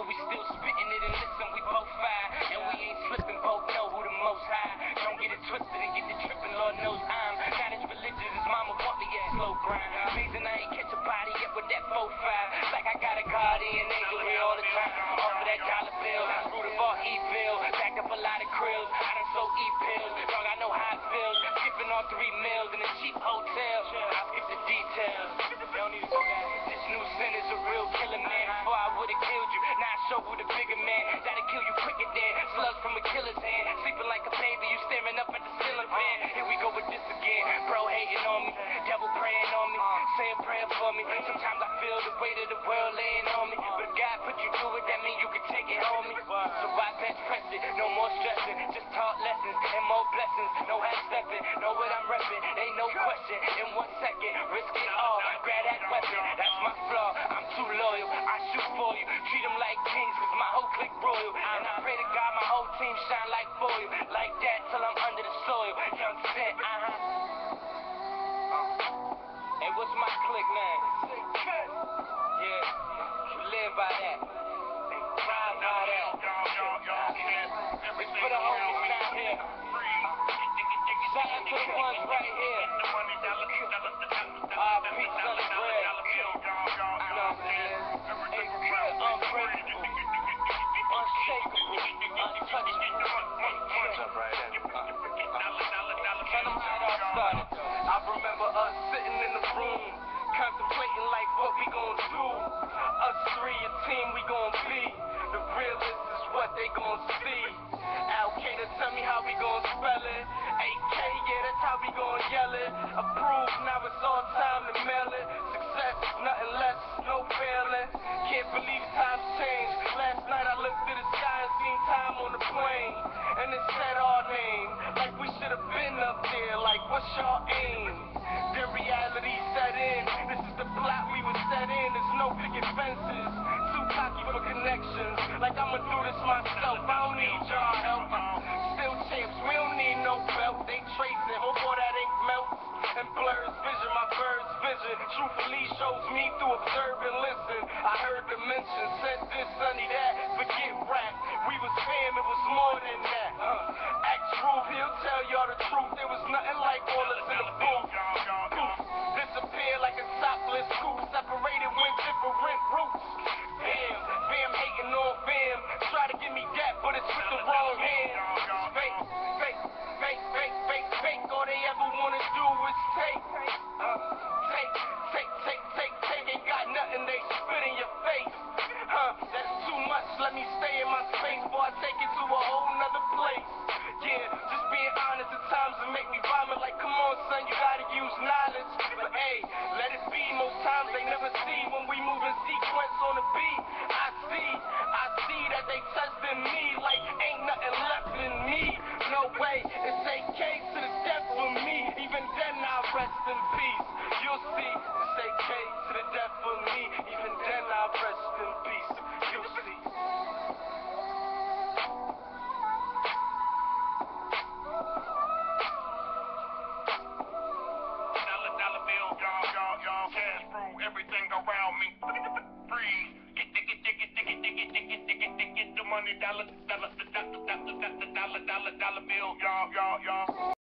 But we still spitting it and listen, we both fine. And we ain't slipping, both know who the most high. Don't get it twisted and get the tripping, Lord knows I'm. Not as religious as mama want me at slow grind. Amazing I ain't catch a body yet with that 4-5. Like I got a guardian angel here all the time. Off of that dollar bill, root of all evil. Back up a lot of krills, I done sold e-pills. Dog, I know how it feels. Skipping all three meals in a cheap hotel. I skip the details. Show bigger man. That'll kill you quicker than slugs from a killer's hand. Sleeping like a baby. You staring up at the ceiling fan. Here we go with this again. Bro hating on me. Devil praying on me. Say a prayer for me. Sometimes I feel the weight of the world laying on me. But God put you through it, that means you can take it on me. So I best press it. No more stressing. Just taught lessons and more blessings. No half stepping. Know what I'm repping. Ain't no question. In one second, Shine like foil. Like that till I'm under the soil. Young Sin, uh huh. Hey, what's my clique name? Yeah, we live by that. Ride by that. It's for the homies down here. Shout out to the ones right here. Ah, peace Approved, now it's all time to mail it. Success, nothing less, no failing. Can't believe times change. Last night I looked to the sky and seen time on the plane. And it said our name, like we should have been up there. Like, what's your aim? Then reality set in. This is the plot we was set in. There's no picket fences. Too cocky for connections. Like I'ma do this myself. I don't need y'all help. Vision. Truthfully shows me through observe and listen. I heard the mention, said this, sunny that. Forget rap. We was fam, it was more than that. Uh, hundred dollar, dollar, dollar, dollar, dollar, dollar, dollar bill, y'all, y'all, y'all.